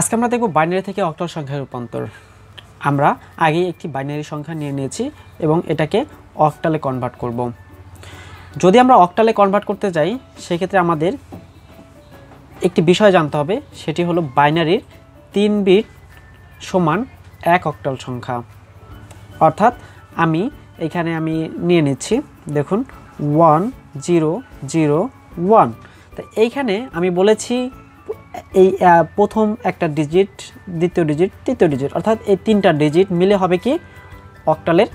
আজকে আমরা দেখব বাইনারি থেকে অক্টাল সংখ্যার রূপান্তর। আমরা আগেই একটি বাইনারি সংখ্যা নিয়ে নিয়েছি এবং এটাকে অক্টালে কনভার্ট করব। যদি আমরা অক্টালে কনভার্ট করতে যাই, সেক্ষেত্রে আমাদের একটি বিষয় জানতে হবে, সেটি হলো বাইনারির তিন বিট সমান এক অক্টাল সংখ্যা। অর্থাৎ আমি, এখানে আমি নিয়ে নিচ্ছি, দেখুন ওয়ান জিরো জিরো ওয়ান তো এইখানে আমি বলেছি এই প্রথম একটা ডিজিট দ্বিতীয় ডিজিট তৃতীয় ডিজিট অর্থাৎ এই তিনটা ডিজিট মিলে হবে কি? অক্টালের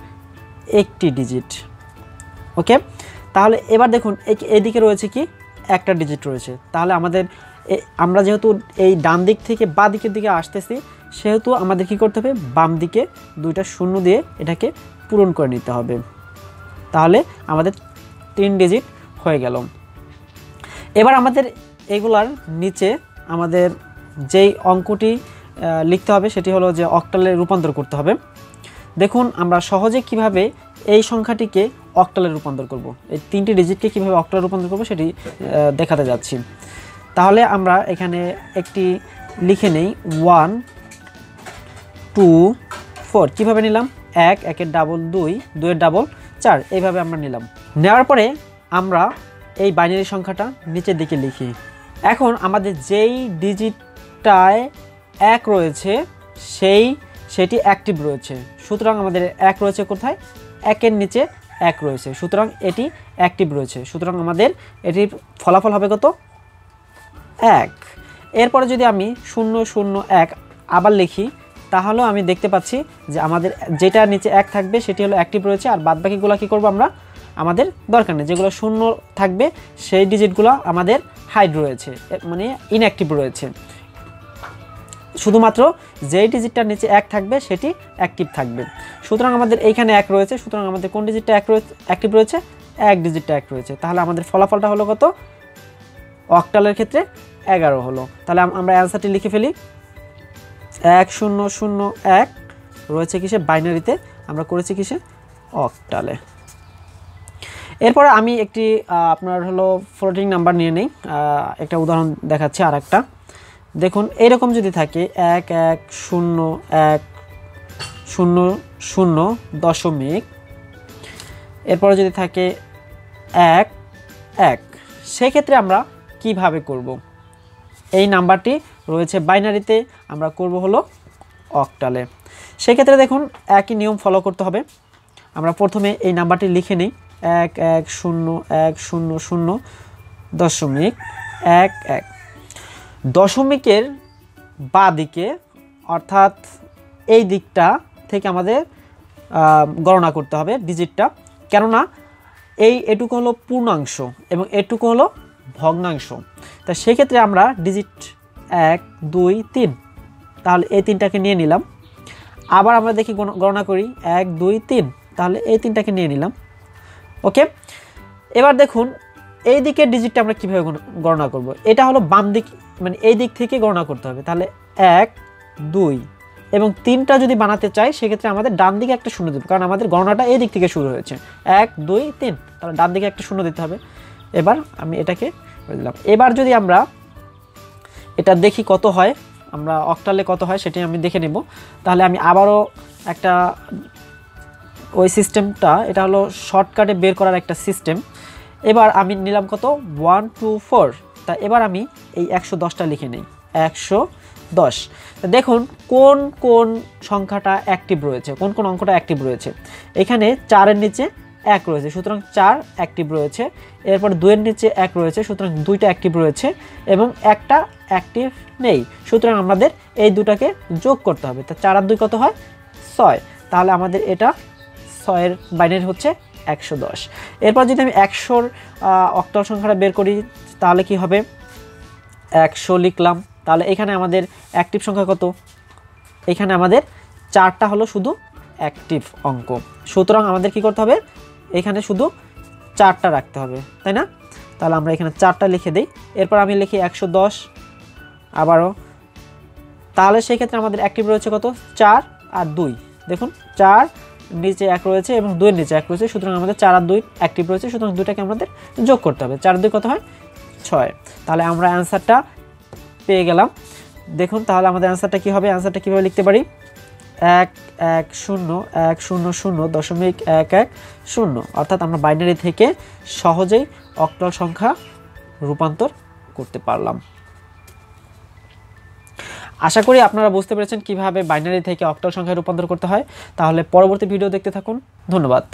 একটি ডিজিট ওকে? তাহলে এবার দেখুন এইদিকে রয়েছে কি? একটা ডিজিট রয়েছে। তাহলে আমাদের আমরা যেহেতু এই ডান দিক থেকে বা দিকের দিকে আসতেছি, সেহেতু আমাদের কি করতে হবে? বাম দিকে দুইটা শূন্য দিয়ে এটাকে পূরণ করে নিতে হবে। তাহলে আমাদের তিন ডিজিট হয়ে গেল। এবার আমাদের এগুলার নিচে আমাদের যেই অঙ্কটি লিখতে হবে সেটি হলো যে অক্টালে রূপান্তর করতে হবে। দেখুন, আমরা সহজে কীভাবে এই সংখ্যাটিকে অক্টালে রূপান্তর করব? এই তিনটি ডিজিটকে কীভাবে অক্টালে রূপান্তর করব সেটি দেখাতে যাচ্ছি। তাহলে আমরা এখানে একটি লিখে নেই ওয়ান টু ফোর কীভাবে নিলাম? এক, একের ডাবল দুই, দুইয়ের ডাবল চার। এইভাবে আমরা নিলাম। নেওয়ার পরে আমরা এই বাইনারি সংখ্যাটা নিচের দিকে লিখি। এখন আমাদের যেই ডিজিটটায় এক রয়েছে, সেই, সেটি অ্যাক্টিভ রয়েছে। সুতরাং আমাদের এক রয়েছে কোথায়? একের নিচে এক রয়েছে। সুতরাং এটি অ্যাক্টিভ রয়েছে। সুতরাং আমাদের এটির ফলাফল হবে কত? এক। এরপরে যদি আমি শূন্য শূন্য, এক আবার লিখি, তাহলেও আমি দেখতে পাচ্ছি যে আমাদের যেটা নিচে এক থাকবে, সেটি হলো অ্যাক্টিভ রয়েছে। আর বাদ বাকিগুলো কী করব আমরা? আমাদের দরকার নেই। যেগুলো শূন্য থাকবে, সেই ডিজিটগুলো আমাদের হাইড রয়েছে মানে ইনঅ্যাক্টিভ রয়েছে। শুধুমাত্র যেই ডিজিটটার নিচে এক থাকবে, সেটি অ্যাক্টিভ থাকবে। সুতরাং আমাদের এইখানে এক রয়েছে, সুতরাং আমাদের কোন ডিজিটটা এক রয়েছে অ্যাক্টিভ রয়েছে? এক ডিজিটটা এক রয়েছে। তাহলে আমাদের ফলাফলটা হলো কত? অক্টালের ক্ষেত্রে এগারো হলো। তাহলে আমরা অ্যান্সারটি লিখে ফেলি। এক শূন্য শূন্য এক রয়েছে কিসে? বাইনারিতে আমরা করেছি কিসে? অক্টালে এরপরে আমি একটি আপনার হলো ফ্লোটিং নাম্বার নিয়ে নেই। একটা উদাহরণ দেখাচ্ছি আর একটা দেখুন এইরকম যদি থাকে, এক এক, শূন্য এক, শূন্য শূন্য, দশমিক। এরপরে যদি থাকে, এক এক। সেক্ষেত্রে আমরা কীভাবে করব? এই নাম্বারটি রয়েছে বাইনারিতে, আমরা করব হলো অকটালে। সেক্ষেত্রে দেখুন, একই নিয়ম ফলো করতে হবে। আমরা প্রথমে এই নাম্বারটি লিখে নিই। এক এক শূন্য এক শূন্য শূন্য, দশমিক এক এক। দশমিকের বা দিকে অর্থাৎ এই দিকটা থেকে আমাদের গণনা করতে হবে ডিজিটটা। কেননা এই এটুকু হলো পূর্ণাংশ এবং এটুকু হলো ভগ্নাংশ। তা সেক্ষেত্রে আমরা ডিজিট এক, দুই, তিন, তাহলে এই তিনটাকে নিয়ে নিলাম। আবার আমরা দেখি গণ- গণনা করি, এক, দুই, তিন, তাহলে এই তিনটাকে নিয়ে নিলাম। ওকে এবার দেখুন, এই দিকের ডিজিটটা আমরা কীভাবে গণ- গণনা করব? এটা হলো বাম দিক মানে এই দিক থেকে গণনা করতে হবে। তাহলে এক, দুই এবং তিনটা যদি বানাতে চাই, সেক্ষেত্রে আমাদের ডান দিকে একটা শূন্য দেবো, কারণ আমাদের গণনাটা এই দিক থেকে শুরু হয়েছে। এক, দুই, তিন, তাহলে ডান দিকে একটা শূন্য দিতে হবে। এবার আমি এটাকে দিলাম। এবার যদি আমরা এটা দেখি কত হয়, আমরা অক্টালে কত হয় সেটি আমি দেখে নেব। তাহলে আমি আবারও একটা ওই সিস্টেমটা এটা হলো শর্টকাটে বের করার একটা সিস্টেম এবার আমি নিলাম কত? ওয়ান টু ফোর তা এবার আমি এই একশো দশটা লিখে নিই। একশো দশ। তা দেখুন, কোন কোন সংখ্যাটা অ্যাক্টিভ রয়েছে? কোন কোন অঙ্কটা অ্যাক্টিভ রয়েছে? এখানে চারের নিচে এক রয়েছে, সুতরাং চার অ্যাক্টিভ রয়েছে। এরপর দুইয়ের নিচে এক রয়েছে, সুতরাং দুইটা অ্যাক্টিভ রয়েছে এবং একটা অ্যাক্টিভ নেই। সুতরাং আমাদের এই দুটাকে যোগ করতে হবে। তা চার আর দুই কত হয়? ছয়। তাহলে আমাদের এটা ছয়ের বাইনারি হচ্ছে একশো দশ। এরপর যদি আমি একশোর অক্টাল সংখ্যাটা বের করি, তাহলে কি হবে? একশো লিখলাম। তাহলে এখানে আমাদের অ্যাক্টিভ সংখ্যা কত? এখানে আমাদের চারটা হলো শুধু অ্যাক্টিভ অঙ্ক। সুতরাং আমাদের কি করতে হবে? এখানে শুধু চারটা রাখতে হবে, তাই না? তাহলে আমরা এখানে চারটা লিখে দিই। এরপর আমি লিখি একশো দশ, আবারও। তাহলে সেই ক্ষেত্রে আমাদের অ্যাক্টিভ রয়েছে কত? চার আর দুই। দেখুন, চার নিচে এক রয়েছে এবং দুইয়ের নিচে এক রয়েছে। সুতরাং আমাদের চার আর দুই অ্যাক্টিভ রয়েছে। সুতরাং দুইটাকে আমাদের যোগ করতে হবে। চার দুই কত হয়? ছয়। তাহলে আমরা অ্যান্সারটা পেয়ে গেলাম। দেখুন, তাহলে আমাদের অ্যান্সারটা কী হবে? অ্যান্সারটা কীভাবে লিখতে পারি? এক এক, শূন্য এক, শূন্য শূন্য, দশমিক এক এক, শূন্য। অর্থাৎ আমরা বাইনারি থেকে সহজেই অক্টাল সংখ্যা রূপান্তর করতে পারলাম। আশা করি আপনারা বুঝতে পেরেছেন কীভাবে বাইনারি থেকে অক্টাল সংখ্যায় রূপান্তর করতে হয়। তাহলে পরবর্তী ভিডিও দেখতে থাকুন। ধন্যবাদ।